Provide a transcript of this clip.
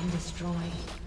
been destroyed.